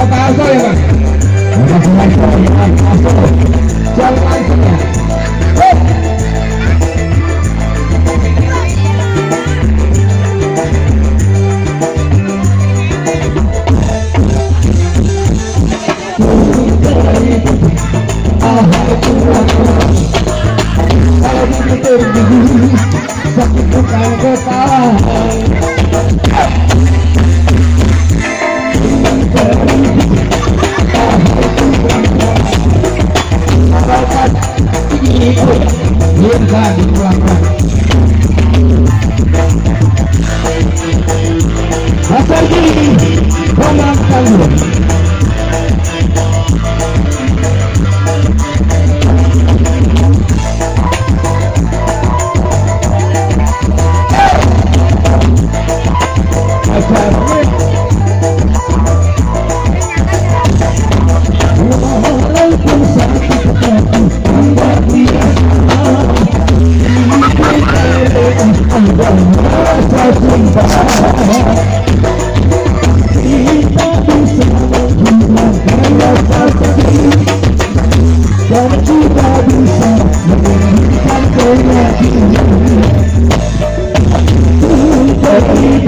加班少一点，我们今天是加班少一点，加班少一点。Good luck, Thank you.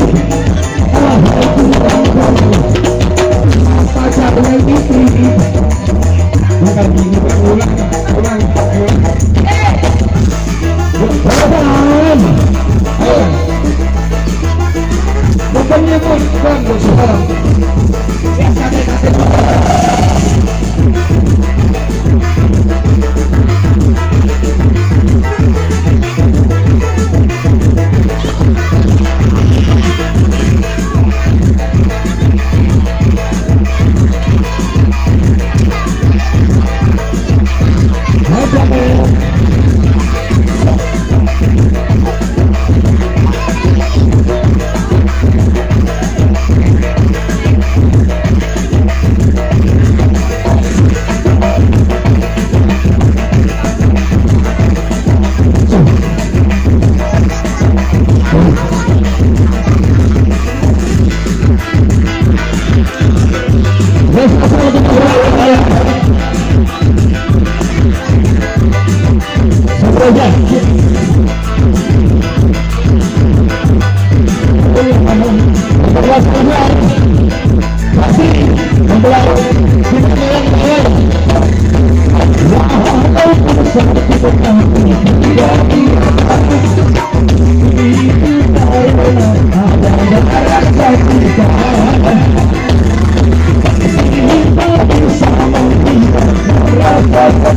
Eso es I'm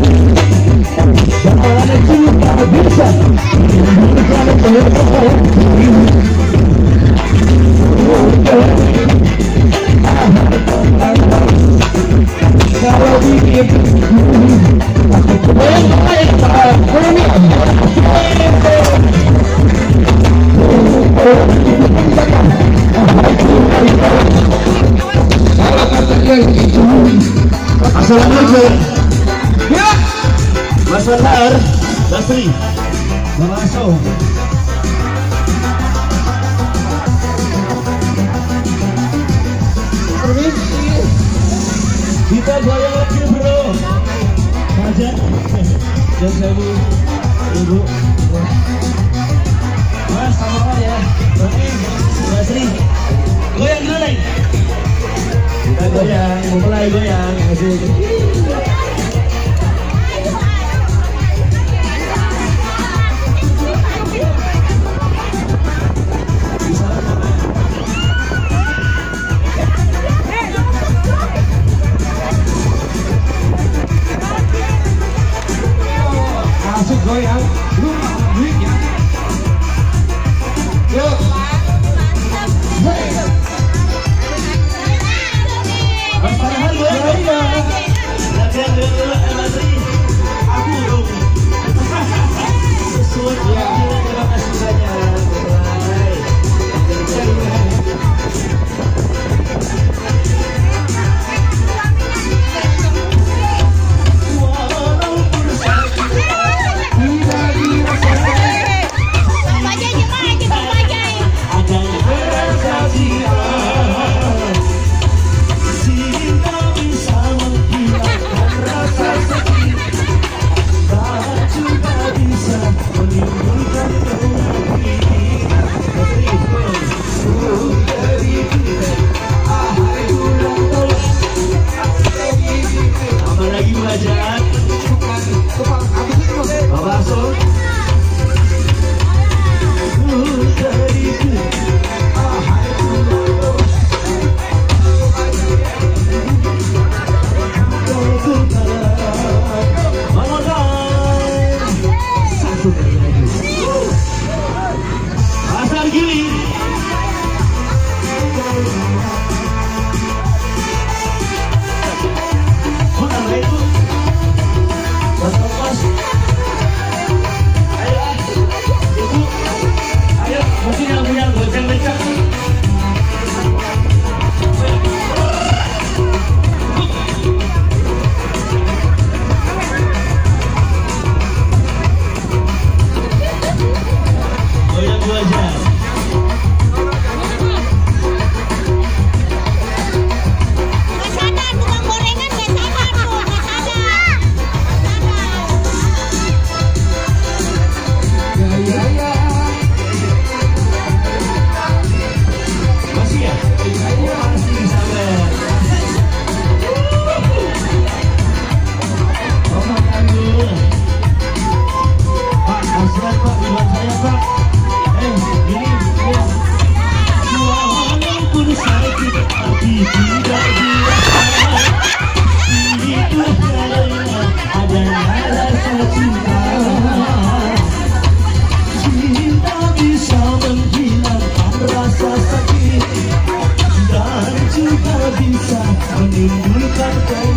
Basri. Mama Aso. Kita goyang lagi bro. Fajar. Dan saya ibu. Mas sama ya. Oke. Goyang dulu nih. Kita goyang, mulai goyang. Asik Tô. duas bisa menimbulkan penyakit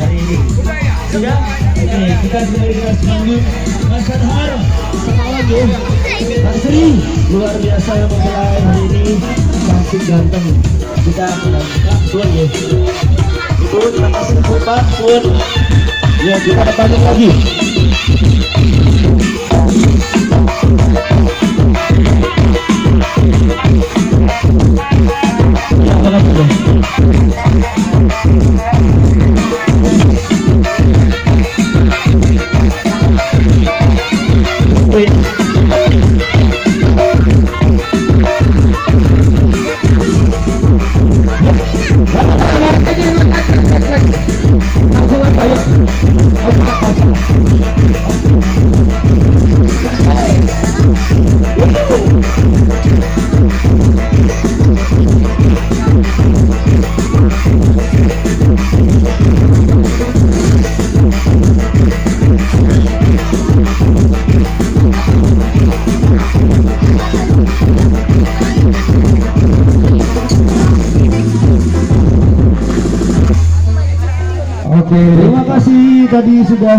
hari ini Sudah? Oke kita kembali semangat Mas Pak Sri luar biasa yang mempelai hari ini ganteng Kita Tuan ya Itu terima kasih Tuan Ya kita balik lagi Oke, Terima kasih tadi sudah